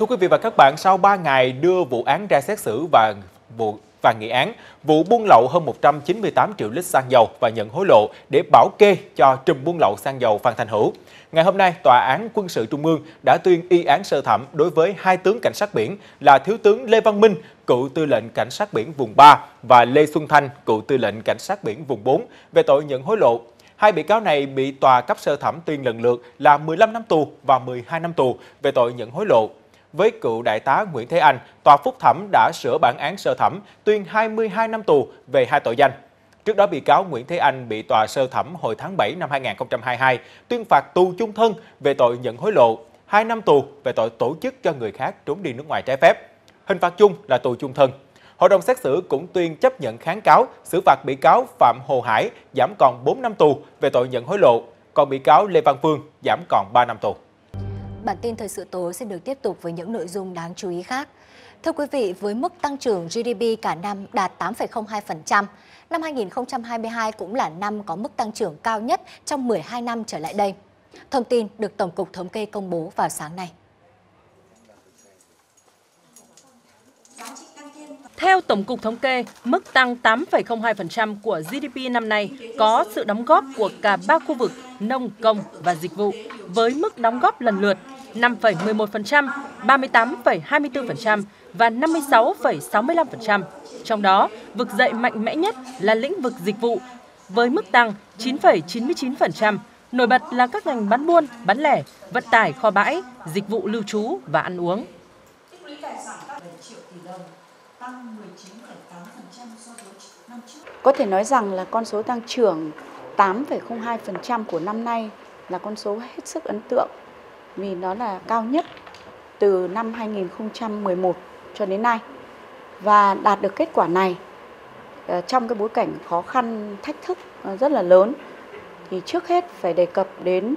Thưa quý vị và các bạn, sau 3 ngày đưa vụ án ra xét xử và vụ và nghị án vụ buôn lậu hơn 198 triệu lít xăng dầu và nhận hối lộ để bảo kê cho trùm buôn lậu xăng dầu Phan Thành Hữu. Ngày hôm nay, Tòa án Quân sự Trung ương đã tuyên y án sơ thẩm đối với hai tướng cảnh sát biển là Thiếu tướng Lê Văn Minh, cựu tư lệnh cảnh sát biển vùng 3 và Lê Xuân Thanh, cựu tư lệnh cảnh sát biển vùng 4 về tội nhận hối lộ. Hai bị cáo này bị tòa cấp sơ thẩm tuyên lần lượt là 15 năm tù và 12 năm tù về tội nhận hối lộ với cựu đại tá Nguyễn Thế Anh, tòa phúc thẩm đã sửa bản án sơ thẩm tuyên 22 năm tù về hai tội danh. Trước đó, bị cáo Nguyễn Thế Anh bị tòa sơ thẩm hồi tháng 7 năm 2022 tuyên phạt tù chung thân về tội nhận hối lộ, 2 năm tù về tội tổ chức cho người khác trốn đi nước ngoài trái phép. Hình phạt chung là tù chung thân. Hội đồng xét xử cũng tuyên chấp nhận kháng cáo, xử phạt bị cáo Phạm Hồ Hải giảm còn 4 năm tù về tội nhận hối lộ, còn bị cáo Lê Văn Phương giảm còn 3 năm tù. Bản tin thời sự tối sẽ được tiếp tục với những nội dung đáng chú ý khác. Thưa quý vị, với mức tăng trưởng GDP cả năm đạt 8,02%, năm 2022 cũng là năm có mức tăng trưởng cao nhất trong 12 năm trở lại đây. Thông tin được Tổng cục Thống kê công bố vào sáng nay. Theo Tổng cục Thống kê, mức tăng 8,02% của GDP năm nay có sự đóng góp của cả ba khu vực nông, công và dịch vụ, với mức đóng góp lần lượt 5,11%, 38,24% và 56,65%. Trong đó, vực dậy mạnh mẽ nhất là lĩnh vực dịch vụ, với mức tăng 9,99%, nổi bật là các ngành bán buôn, bán lẻ, vận tải, kho bãi, dịch vụ lưu trú và ăn uống. Có thể nói rằng là con số tăng trưởng 8,02% của năm nay là con số hết sức ấn tượng vì nó là cao nhất từ năm 2011 cho đến nay. Và đạt được kết quả này ờ, trong cái bối cảnh khó khăn, thách thức ờ, rất là lớn thì trước hết phải đề cập đến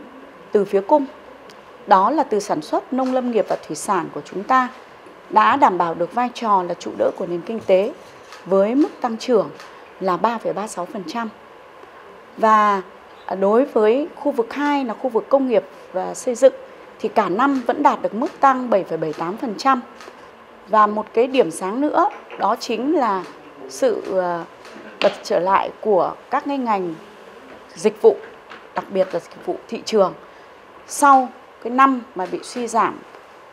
từ phía cung. Đó là từ sản xuất nông lâm nghiệp và thủy sản của chúng ta đã đảm bảo được vai trò là trụ đỡ của nền kinh tế với mức tăng trưởng là 3,36%. Và đối với khu vực 2 là khu vực công nghiệp và xây dựng thì cả năm vẫn đạt được mức tăng 7,78%. Và một cái điểm sáng nữa đó chính là sự ờ, bật trở lại của các ngành ngành dịch vụ, đặc biệt là dịch vụ thị trường sau cái năm mà bị suy giảm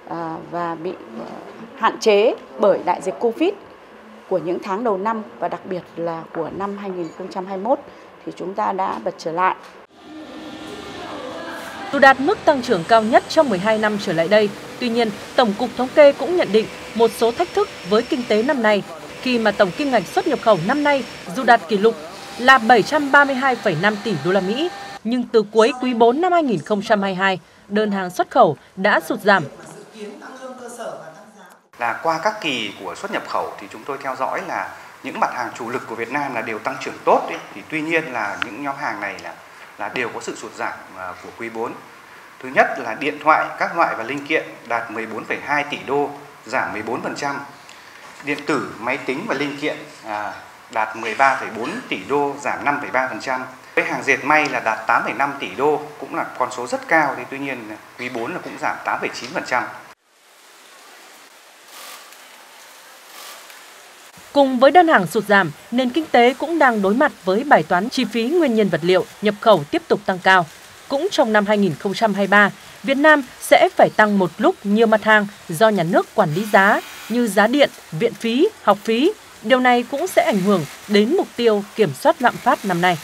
ờ, và bị ờ, hạn chế bởi đại dịch Covid của những tháng đầu năm và đặc biệt là của năm 2021 thì chúng ta đã bật trở lại. Dù đạt mức tăng trưởng cao nhất trong 12 năm trở lại đây, tuy nhiên Tổng cục Thống kê cũng nhận định một số thách thức với kinh tế năm nay. Khi mà tổng kim ngạch xuất nhập khẩu năm nay dù đạt kỷ lục là 732,5 tỷ đô la Mỹ, nhưng từ cuối quý 4 năm 2022, đơn hàng xuất khẩu đã sụt giảm. Là qua các kỳ của xuất nhập khẩu thì chúng tôi theo dõi là những mặt hàng chủ lực của Việt Nam là đều tăng trưởng tốt ấy. thì tuy nhiên là những nhóm hàng này là là đều có sự sụt giảm à, của quý 4. Thứ nhất là điện thoại các loại và linh kiện đạt 14,2 tỷ đô, giảm 14%. Điện tử, máy tính và linh kiện à, đạt 13,4 tỷ đô, giảm 5,3%. Với hàng dệt may là đạt 8,5 tỷ đô, cũng là con số rất cao, thì tuy nhiên à, quý 4 là cũng giảm 8,9%. Cùng với đơn hàng sụt giảm, nền kinh tế cũng đang đối mặt với bài toán chi phí nguyên nhân vật liệu nhập khẩu tiếp tục tăng cao. Cũng trong năm 2023, Việt Nam sẽ phải tăng một lúc nhiều mặt hàng do nhà nước quản lý giá như giá điện, viện phí, học phí. Điều này cũng sẽ ảnh hưởng đến mục tiêu kiểm soát lạm phát năm nay.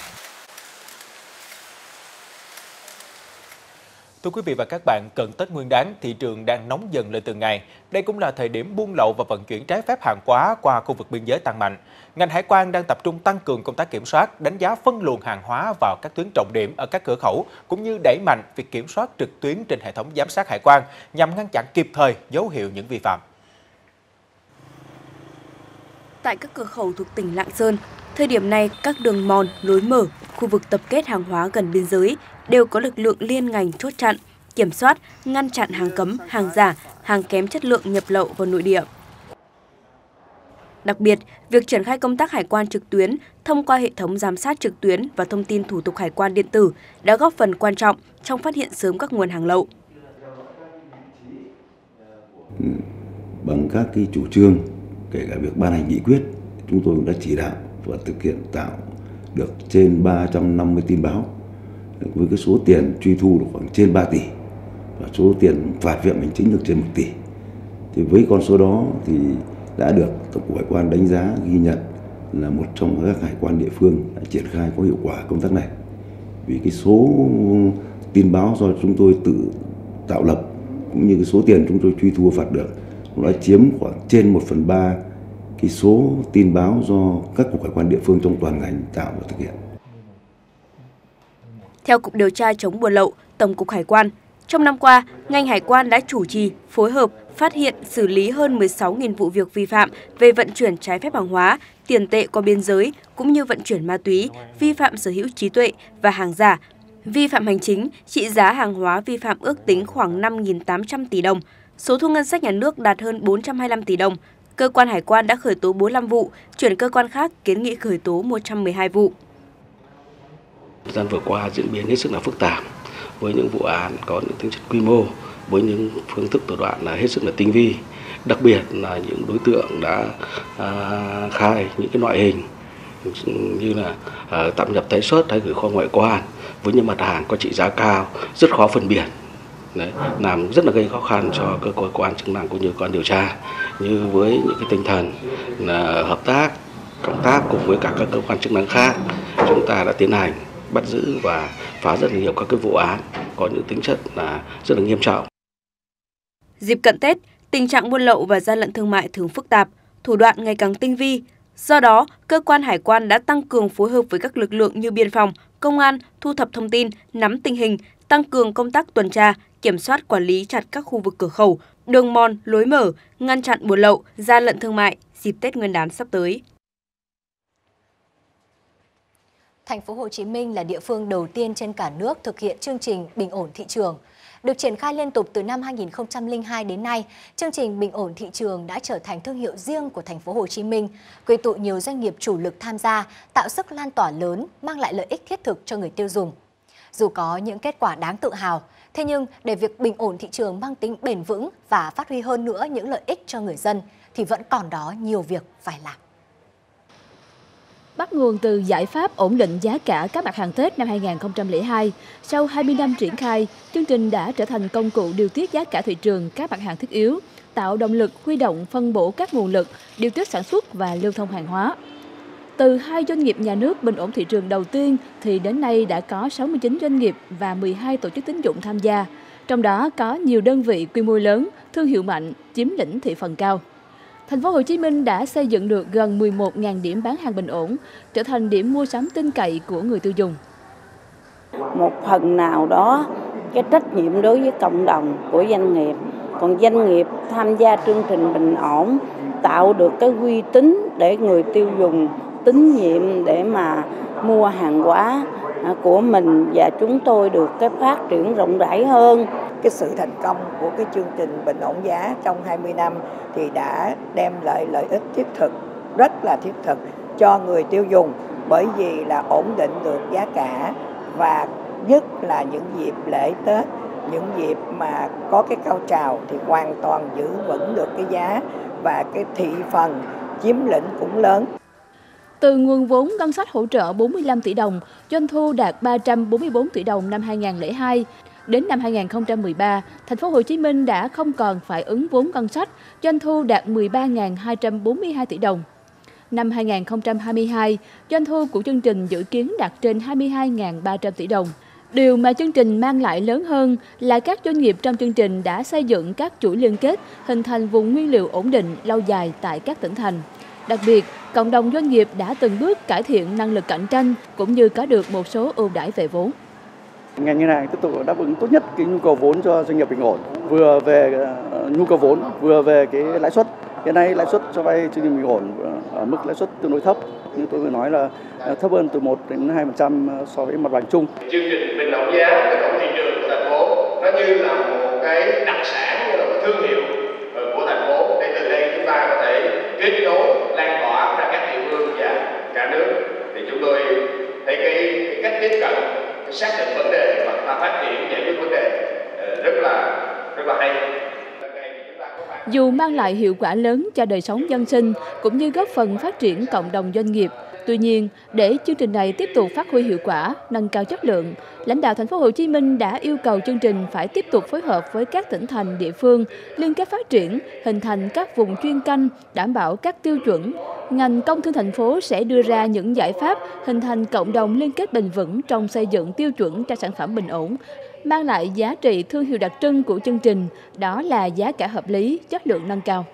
Thưa quý vị và các bạn, cận Tết Nguyên đán, thị trường đang nóng dần lên từng ngày. Đây cũng là thời điểm buôn lậu và vận chuyển trái phép hàng hóa qua khu vực biên giới tăng mạnh. Ngành hải quan đang tập trung tăng cường công tác kiểm soát, đánh giá phân luồng hàng hóa vào các tuyến trọng điểm ở các cửa khẩu, cũng như đẩy mạnh việc kiểm soát trực tuyến trên hệ thống giám sát hải quan nhằm ngăn chặn kịp thời dấu hiệu những vi phạm. Tại các cửa khẩu thuộc tỉnh Lạng Sơn, thời điểm này các đường mòn, lối mở, khu vực tập kết hàng hóa gần biên giới đều có lực lượng liên ngành chốt chặn, kiểm soát, ngăn chặn hàng cấm, hàng giả, hàng kém chất lượng nhập lậu vào nội địa. Đặc biệt, việc triển khai công tác hải quan trực tuyến thông qua hệ thống giám sát trực tuyến và thông tin thủ tục hải quan điện tử đã góp phần quan trọng trong phát hiện sớm các nguồn hàng lậu. bằng các cái chủ trương kể cả việc ban hành nghị quyết chúng tôi cũng đã chỉ đạo và thực hiện tạo được trên 350 tin báo với cái số tiền truy thu được khoảng trên 3 tỷ và số tiền phạt viện hành chính được trên 1 tỷ. Thì với con số đó thì đã được Tổng cục Hải quan đánh giá, ghi nhận là một trong các hải quan địa phương đã triển khai có hiệu quả công tác này. Vì cái số tin báo do chúng tôi tự tạo lập cũng như cái số tiền chúng tôi truy thu phạt được cũng đã chiếm khoảng trên 1 phần 3 cái số tin báo do các cục hải quan địa phương trong toàn ngành tạo và thực hiện. Theo Cục Điều tra chống buôn lậu, Tổng cục Hải quan, trong năm qua, ngành hải quan đã chủ trì, phối hợp, phát hiện, xử lý hơn 16.000 vụ việc vi phạm về vận chuyển trái phép hàng hóa, tiền tệ qua biên giới cũng như vận chuyển ma túy, vi phạm sở hữu trí tuệ và hàng giả. Vi phạm hành chính, trị giá hàng hóa vi phạm ước tính khoảng 5.800 tỷ đồng. Số thu ngân sách nhà nước đạt hơn 425 tỷ đồng. Cơ quan hải quan đã khởi tố 45 vụ, chuyển cơ quan khác kiến nghị khởi tố 112 vụ. Thời gian vừa qua diễn biến hết sức là phức tạp với những vụ án có những tính chất quy mô, với những phương thức thủ đoạn là hết sức là tinh vi. Đặc biệt là những đối tượng đã à, khai những cái loại hình như là à, tạm nhập tái xuất hay gửi kho ngoại quan với những mặt hàng có trị giá cao rất khó phân biệt Đấy, làm rất là gây khó khăn cho cơ quan chức năng cũng như cơ quan điều tra như với những cái tinh thần là hợp tác cộng tác cùng với cả các cơ quan chức năng khác chúng ta đã tiến hành bắt giữ và phá rất là nhiều các cái vụ án có những tính chất là rất là nghiêm trọng. Dịp cận Tết, tình trạng buôn lậu và gian lận thương mại thường phức tạp, thủ đoạn ngày càng tinh vi. Do đó, cơ quan hải quan đã tăng cường phối hợp với các lực lượng như biên phòng, công an, thu thập thông tin, nắm tình hình, tăng cường công tác tuần tra, kiểm soát quản lý chặt các khu vực cửa khẩu, đường mòn, lối mở, ngăn chặn buôn lậu, gian lận thương mại dịp Tết Nguyên đán sắp tới. Thành phố Hồ Chí Minh là địa phương đầu tiên trên cả nước thực hiện chương trình bình ổn thị trường. Được triển khai liên tục từ năm 2002 đến nay, chương trình bình ổn thị trường đã trở thành thương hiệu riêng của thành phố Hồ Chí Minh, quy tụ nhiều doanh nghiệp chủ lực tham gia, tạo sức lan tỏa lớn, mang lại lợi ích thiết thực cho người tiêu dùng. Dù có những kết quả đáng tự hào, thế nhưng để việc bình ổn thị trường mang tính bền vững và phát huy hơn nữa những lợi ích cho người dân thì vẫn còn đó nhiều việc phải làm. Bắt nguồn từ giải pháp ổn định giá cả các mặt hàng Tết năm 2002, sau 20 năm triển khai, chương trình đã trở thành công cụ điều tiết giá cả thị trường các mặt hàng thiết yếu, tạo động lực huy động phân bổ các nguồn lực, điều tiết sản xuất và lưu thông hàng hóa. Từ hai doanh nghiệp nhà nước bình ổn thị trường đầu tiên thì đến nay đã có 69 doanh nghiệp và 12 tổ chức tín dụng tham gia, trong đó có nhiều đơn vị quy mô lớn, thương hiệu mạnh, chiếm lĩnh thị phần cao. Thành phố Hồ Chí Minh đã xây dựng được gần 11.000 điểm bán hàng bình ổn, trở thành điểm mua sắm tin cậy của người tiêu dùng. Một phần nào đó cái trách nhiệm đối với cộng đồng của doanh nghiệp, còn doanh nghiệp tham gia chương trình bình ổn tạo được cái uy tín để người tiêu dùng tín nhiệm để mà mua hàng hóa à, của mình. Và chúng tôi được cái phát triển rộng rãi hơn cái sự thành công của cái chương trình bình ổn giá trong 20 năm thì đã đem lại lợi ích thiết thực rất là thiết thực cho người tiêu dùng bởi vì là ổn định được giá cả và nhất là những dịp lễ Tết những dịp mà có cái cao trào thì hoàn toàn giữ vững được cái giá và cái thị phần chiếm lĩnh cũng lớn. Từ nguồn vốn ngân sách hỗ trợ 45 tỷ đồng, doanh thu đạt 344 tỷ đồng năm 2002. Đến năm 2013, thành phố Hồ Chí Minh đã không còn phải ứng vốn ngân sách, doanh thu đạt 13.242 tỷ đồng. Năm 2022, doanh thu của chương trình dự kiến đạt trên 22.300 tỷ đồng. Điều mà chương trình mang lại lớn hơn là các doanh nghiệp trong chương trình đã xây dựng các chuỗi liên kết, hình thành vùng nguyên liệu ổn định lâu dài tại các tỉnh thành. Đặc biệt, cộng đồng doanh nghiệp đã từng bước cải thiện năng lực cạnh tranh cũng như có được một số ưu đãi về vốn. Ngành ngân hàng tiếp tục đáp ứng tốt nhất cái nhu cầu vốn cho doanh nghiệp bình ổn, vừa về ờ, nhu cầu vốn, vừa về cái lãi suất. Hiện nay lãi suất cho vay chương trình bình ổn ờ, ở mức lãi suất tương đối thấp, như tôi vừa nói là ờ, thấp hơn từ 1 đến 2% so với mặt bằng chung. Chương trình bình ổn giá cái tổng thị trường của thành phố nó như là một cái đặc sản như là một thương hiệu của thành phố để từ đây chúng ta có thể kết nối lan tỏa ra các địa phương và cả nước thì chúng tôi thấy cái, cái cách tiếp cận cái xác định vấn đề và ta phát triển giải quyết vấn đề ờ, rất là rất là hay. Dù mang lại hiệu quả lớn cho đời sống dân sinh cũng như góp phần phát triển cộng đồng doanh nghiệp, Tuy nhiên, để chương trình này tiếp tục phát huy hiệu quả, nâng cao chất lượng, lãnh đạo thành phố Hồ Chí Minh đã yêu cầu chương trình phải tiếp tục phối hợp với các tỉnh thành địa phương liên kết phát triển, hình thành các vùng chuyên canh, đảm bảo các tiêu chuẩn. Ngành công thương thành phố sẽ đưa ra những giải pháp hình thành cộng đồng liên kết bền vững trong xây dựng tiêu chuẩn cho sản phẩm bình ổn, mang lại giá trị thương hiệu đặc trưng của chương trình, đó là giá cả hợp lý, chất lượng nâng cao.